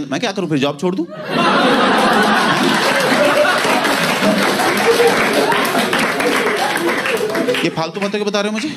मैं क्या करूँ, फिर जॉब छोड़ दूँ? ये फालतू बातें क्यों बता रहे हो मुझे।